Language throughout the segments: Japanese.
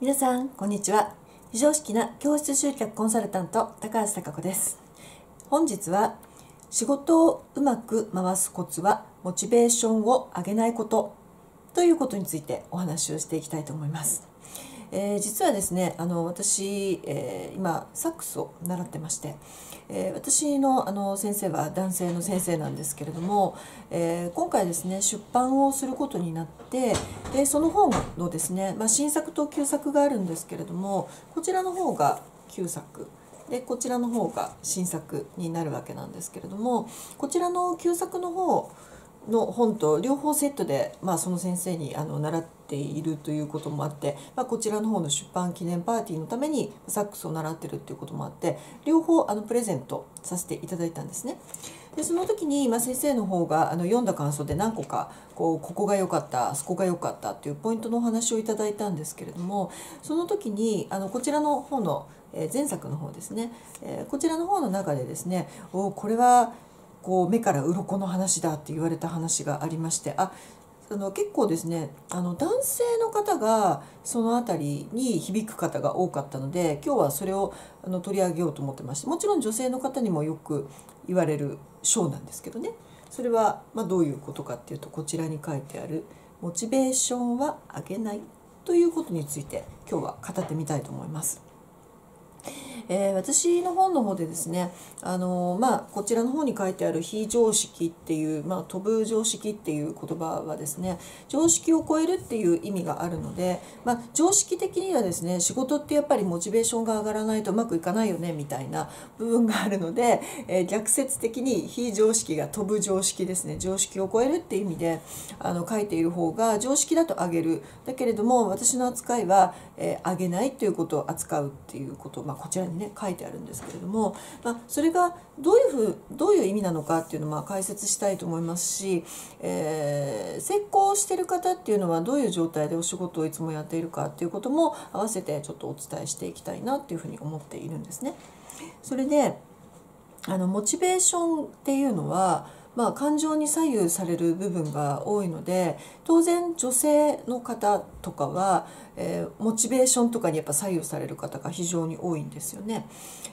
皆さんこんにちは。非常識な教室集客コンサルタント高橋貴子です。本日は仕事をうまく回すコツはモチベーションを上げないことということについてお話をしていきたいと思います。えー、実はですねあの私、えー、今サックスを習ってまして、えー、私のあの先生は男性の先生なんですけれども、え今回ですね出版をすることになってでその本のですね、まあ、新作と旧作があるんですけれどもこちらの方が旧作でこちらの方が新作になるわけなんですけれどもこちらの旧作の方の本と両方セットで、まあ、その先生にあの習っているということもあって、まあ、こちらの方の出版記念パーティーのためにサックスを習ってるっていうこともあって両方あのプレゼントさせていただいたんですね。でその時に、まあ、先生の方があの読んだ感想で何個かこうここが良かったそこが良かったっていうポイントのお話をいただいたんですけれどもその時にあのこちらの方のえ前作の方ですねえこちらの方の中でですねおこれはこう目から鱗の話だって言われた話がありましてああの結構ですねあの男性の方がその辺りに響く方が多かったので今日はそれをあの取り上げようと思ってましてもちろん女性の方にもよく言われる章なんですけどねそれはまどういうことかっていうとこちらに書いてある「モチベーションは上げない」ということについて今日は語ってみたいと思います。えー、私の本の方でですねあのまあ、こちらの方に書いてある非常識っていう、まあ、飛ぶ常識っていう言葉はですね常識を超えるっていう意味があるので、まあ、常識的にはですね仕事ってやっぱりモチベーションが上がらないとうまくいかないよねみたいな部分があるので、えー、逆説的に非常識が飛ぶ常識ですね常識を超えるっていう意味であの書いている方が常識だと上げる。だけれども私の扱いは、えー、上げないということを扱うっていうこと、まあ、こちらにね書いてあるんですけれども、まあ、それがどういうふうどういう意味なのかっていうのをまあ解説したいと思いますし、えー、成功してる方っていうのはどういう状態でお仕事をいつもやっているかっていうことも合わせてちょっとお伝えしていきたいなっていうふうに思っているんですね。それであのモチベーションっていうのはまあ、感情に左右される部分が多いので当然女性の方とかは、えー、モチベーションとかにやっぱ左右される方が非常に多いんですよね。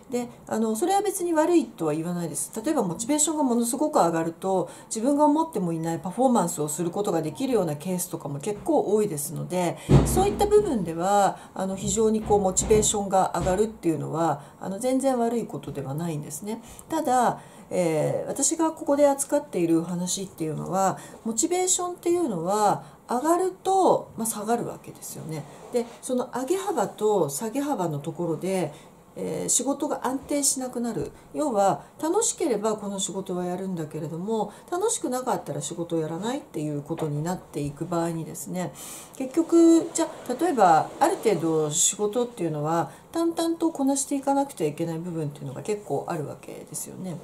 であのそれは別に悪いとは言わないです。例えばモチベーションがものすごく上がると自分が思ってもいないパフォーマンスをすることができるようなケースとかも結構多いですのでそういった部分ではあの非常にこうモチベーションが上がるっていうのはあの全然悪いことではないんですね。ただえー、私がここで扱っている話っていうのはモチベーションっていうのは上がると、まあ、下がるわけですよね。でその上げ幅と下げ幅のところでえー、仕事が安定しなくなる要は楽しければこの仕事はやるんだけれども楽しくなかったら仕事をやらないっていうことになっていく場合にですね結局じゃあ例えばある程度仕事っていうのは淡々とこなしていかなくてはいけない部分っていうのが結構あるわけですよね。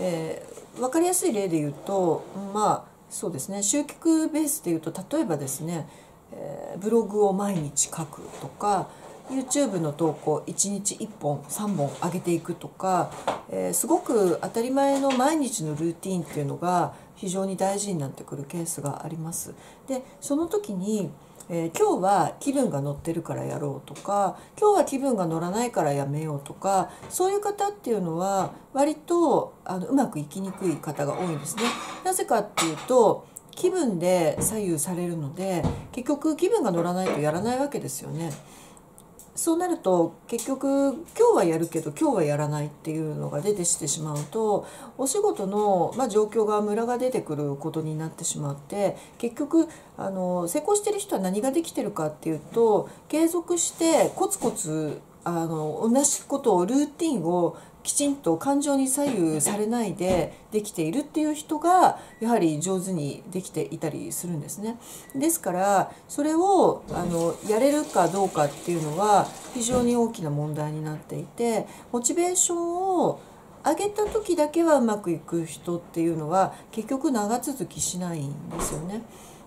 えー、分かりやすい例で言うとまあそうですね集客ベースでいうと例えばですね、えー、ブログを毎日書くとか YouTube の投稿1日1本3本上げていくとか、えー、すごく当たり前の毎日のルーティンっていうのが非常に大事になってくるケースがあります。でその時にえー、今日は気分が乗ってるからやろうとか今日は気分が乗らないからやめようとかそういう方っていうのは割とあのうまくいきにくい方が多いんですね。なぜかっていうと気分で左右されるので結局気分が乗らないとやらないわけですよね。そうなると結局今日はやるけど今日はやらないっていうのが出てしてしまうとお仕事の、まあ、状況がムラが出てくることになってしまって結局あの成功してる人は何ができてるかっていうと継続してコツコツあの同じことをルーティンをきちんと感情に左右されないでできているっていう人がやはり上手にできていたりするんですね。ですからそれをあのやれるかどうかっていうのは非常に大きな問題になっていてモチベーションを上げた時だけはうまくいく人っていうのは結局長続きしないんですよね。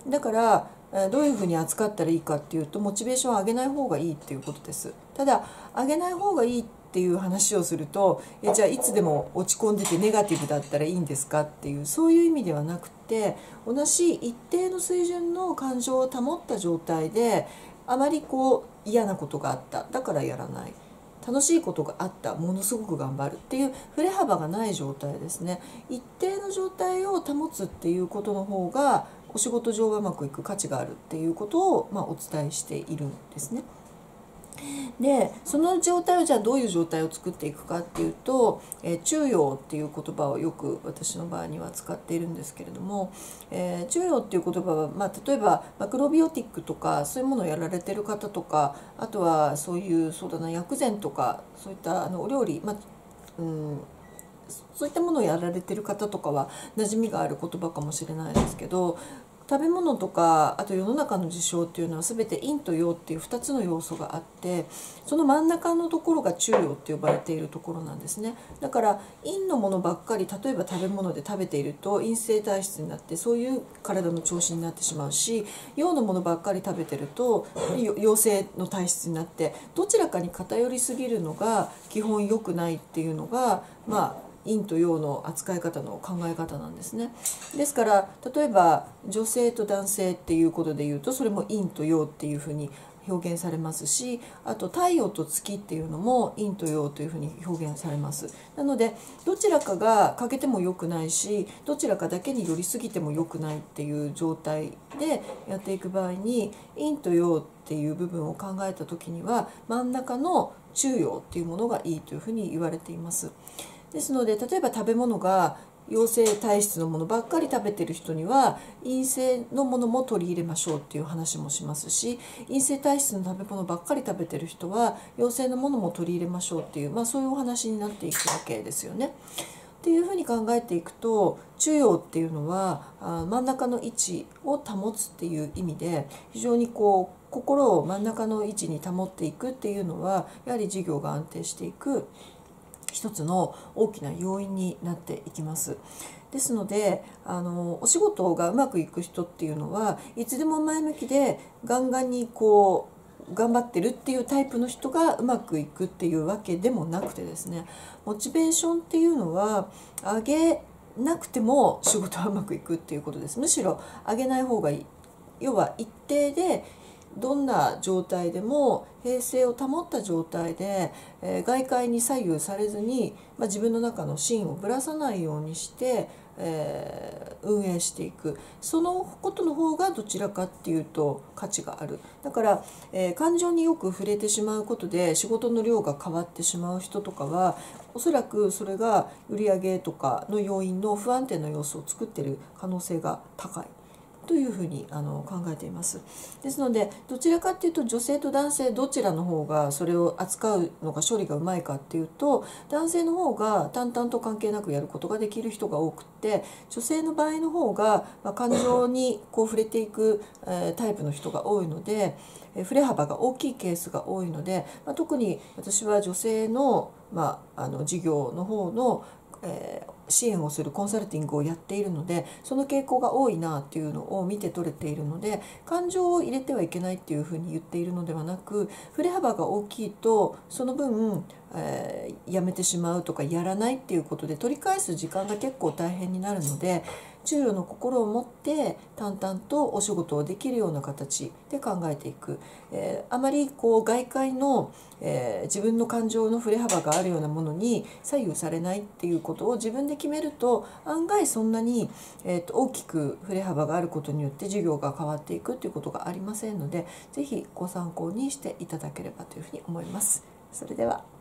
だからどういうふうに扱ったらいいかっていうとモチベーションを上げない方がいいっていうことです。ただ上げない方がいいっていう話をするとえじゃあいつでも落ち込んでてネガティブだったらいいんですかっていうそういう意味ではなくて同じ一定の水準の感情を保った状態であまりこう嫌なことがあった。だからやらない。楽しいことがあった。ものすごく頑張るっていう振れ幅がない状態ですね。一定の状態を保つっていうことの方がお仕事上はうまくいく価値があるっていうことを、まあ、お伝えしているんですね。でその状態をじゃあどういう状態を作っていくかっていうと「えー、中庸」っていう言葉をよく私の場合には使っているんですけれども、えー、中庸っていう言葉は、まあ、例えばマクロビオティックとかそういうものをやられてる方とかあとはそういうそうだな薬膳とかそういったあのお料理、まあうんそういったものをやられてる方とかは馴染みがある言葉かもしれないですけど食べ物とかあと世の中の事象っていうのは全て陰と陽っていう2つの要素があってその真ん中のところが中陽って呼ばれているところなんですね。だから陰のものばっかり例えば食べ物で食べていると陰性体質になってそういう体の調子になってしまうし陽のものばっかり食べてると陽性の体質になってどちらかに偏りすぎるのが基本良くないっていうのがまあ陰と陽の扱い方の考え方なんですね。ですから例えば女性と男性っていうことで言うとそれも陰と陽っていうふうに表現されますしあと太陽と月っていうのも陰と陽というふに表現されますなのでどちらかが欠けても良くないしどちらかだけに寄りすぎても良くないっていう状態でやっていく場合に陰と陽っていう部分を考えた時には真ん中の中陽っていうものがいいというふうに言われています。ですので例えば食べ物が陽性体質のものばっかり食べてる人には陰性のものも取り入れましょうっていう話もしますし陰性体質の食べ物ばっかり食べてる人は陽性のものも取り入れましょうっていう、まあ、そういうお話になっていくわけですよね。っていうふうに考えていくと中央っていうのは真ん中の位置を保つっていう意味で非常にこう心を真ん中の位置に保っていくっていうのはやはり事業が安定していく一つの大きな要因になっていきます。ですのであのお仕事がうまくいく人っていうのはいつでも前向きでガンガンにこう頑張ってるっていうタイプの人がうまくいくっていうわけでもなくてですねモチベーションっていうのは上げなくても仕事はうまくいくっていうことですむしろ上げない方がいい要は一定でどんな状態でも平静を保った状態で、えー、外界に左右されずに、まあ、自分の中の芯をぶらさないようにして、えー、運営していくそのことの方がどちらかっていうと価値があるだから、えー、感情によく触れてしまうことで仕事の量が変わってしまう人とかはおそらくそれが売り上げとかの要因の不安定な要素を作ってる可能性が高い。というふうにあの考えています。ですのでどちらかっていうと女性と男性どちらの方がそれを扱うのが処理がうまいかっていうと男性の方が淡々と関係なくやることができる人が多くって女性の場合の方が、まあ、感情にこう触れていく、えー、タイプの人が多いので。振れ幅が大きいケースが多いので、まあ、特に私は女性の,、まあ、あの事業の方のえー、支援をするコンサルティングをやっているのでその傾向が多いなっていうのを見て取れているので感情を入れてはいけないっていうふうに言っているのではなく振れ幅が大きいとその分、えー、やめてしまうとかやらないっていうことで取り返す時間が結構大変になるので中庸の心を持って淡々とお仕事をできるような形で考えていく、えー、あまりこう外界の、えー、自分の感情の振れ幅があるようなものに左右されないっていうことを自分で決めると案外そんなに、えーと、大きく振れ幅があることによって授業が変わっていくっていうことがありませんので是非ご参考にしていただければというふうに思います。それでは